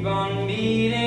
keep on beating.